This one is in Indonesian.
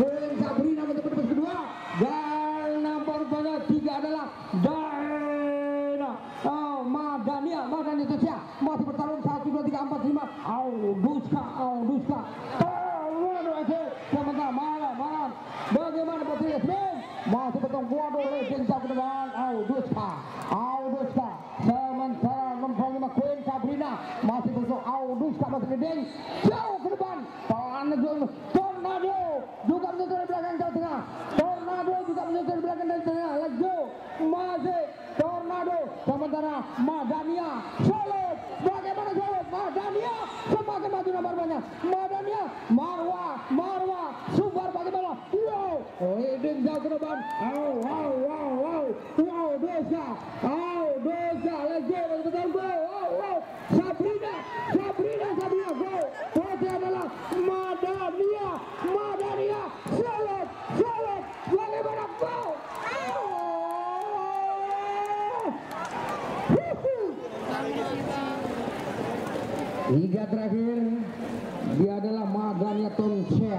Queen Sabrina untuk penebus kedua. Dan nomor pada tiga adalah Dana. Oh Madania Madania siapa masih bertarung satu dua tiga empat lima. Duska Duska. Waduh oke sementara malam malam. Bagaimana Putri Yasmin masih bertarung. Waduh legend jauh ke depan oh Duska. Oh Duska. Sementara lima Queen Sabrina. Masih bertarung. Oh Duska masih leading jauh Tornado juga dari belakang Jawa Tengah. Tornado juga dari belakang dari tengah. Go. Masih Tornado. Sementara Madania Solid bagaimana Solid Madania. Semakin maju nomornya Madania. Marwa. Marwa. Subar bagaimana wow. Leading jauh ke depan. Oh wow wow wow. Wow dosa oh dosa let's go betul go wow wow Sabrina Sabrina Sabrina go Pasti adalah Madania Madania Solid Solid bagaimana go Liga terakhir dia adalah Madania Tonsea